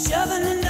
Shoving